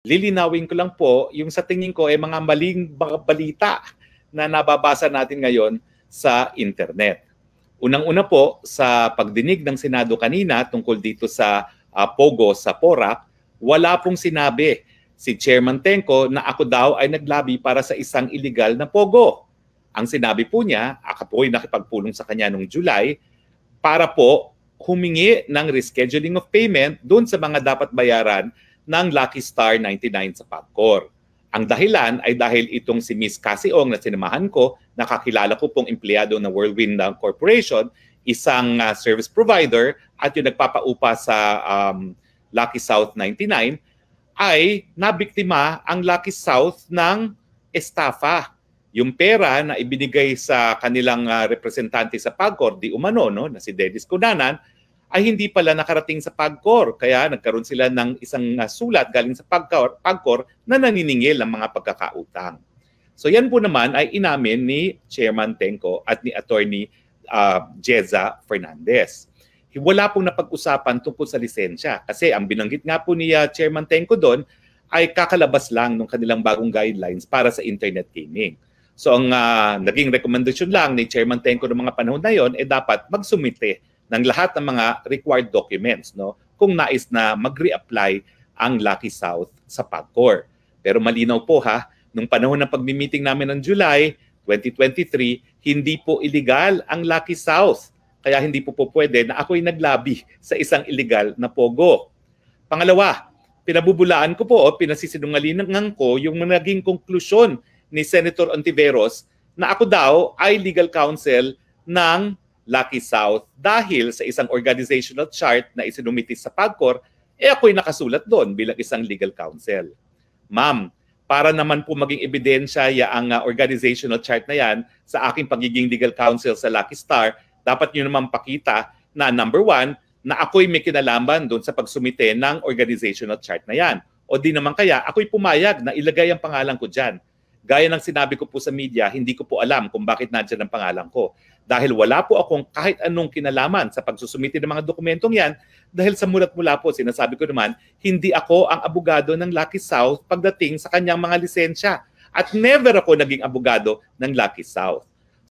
lilinawin ko lang po yung sa tingin ko ay mga maling balita na nababasa natin ngayon sa internet. Unang-una po sa pagdinig ng Senado kanina tungkol dito sa uh, Pogo sa Porac, wala pong sinabi si Chairman Tenko na ako daw ay naglabi para sa isang illegal na Pogo. Ang sinabi po niya, ako po ay nakipagpulong sa kanya noong July, para po humingi ng rescheduling of payment doon sa mga dapat bayaran ng Lucky Star 99 sa PAGCOR. Ang dahilan ay dahil itong si Miss Cassie Ong na sinamahan ko, nakakilala ko pong empleyado ng Whirlwind Corporation, isang uh, service provider at yung nagpapaupa sa um, Lucky South 99, ay nabiktima ang Lucky South ng estafa. Yung pera na ibinigay sa kanilang uh, representante sa PAGCOR, di umano, no, na si Dennis Cunanan, ay hindi pala nakarating sa PAGCOR. Kaya nagkaroon sila ng isang uh, sulat galing sa PAGCOR, PAGCOR na naniningil ng mga pagkakautang. So yan po naman ay inamin ni Chairman Tenko at ni Attorney uh, Jeza Fernandez. Wala pong napag-usapan tungkol sa lisensya kasi ang binanggit nga po ni uh, Chairman Tenko doon ay kakalabas lang ng kanilang bagong guidelines para sa internet gaming. So ang uh, naging rekomendasyon lang ni Chairman Tenko ng mga panahon na yon ay eh, dapat magsumite ng lahat ng mga required documents no kung nais na mag-reapply ang Lucky South sa PAGCOR. Pero malinaw po ha, nung panahon ng pagmi-meeting namin ng July 2023, hindi po illegal ang Lucky South. Kaya hindi po po pwede na ako'y naglabi sa isang illegal na pogo. Pangalawa, pinabubulaan ko po o pinasisinungalingan ko yung naging konklusyon ni Senator Ontiveros na ako daw ay legal counsel ng Lucky South dahil sa isang organizational chart na isinumiti sa PAGCOR, eh ako'y nakasulat doon bilang isang legal counsel. Ma'am, para naman po maging ebidensya ya ang uh, organizational chart na yan sa aking pagiging legal counsel sa Lucky Star, dapat nyo naman pakita na number one, na ako'y may kinalaman doon sa pagsumite ng organizational chart na yan. O di naman kaya, ako'y pumayag na ilagay ang pangalan ko dyan. Gaya ng sinabi ko po sa media, hindi ko po alam kung bakit nandiyan ang pangalan ko dahil wala po akong kahit anong kinalaman sa pagsusumiti ng mga dokumentong yan dahil sa mulat mula po sinasabi ko naman hindi ako ang abogado ng Lucky South pagdating sa kanyang mga lisensya at never ako naging abogado ng Lucky South.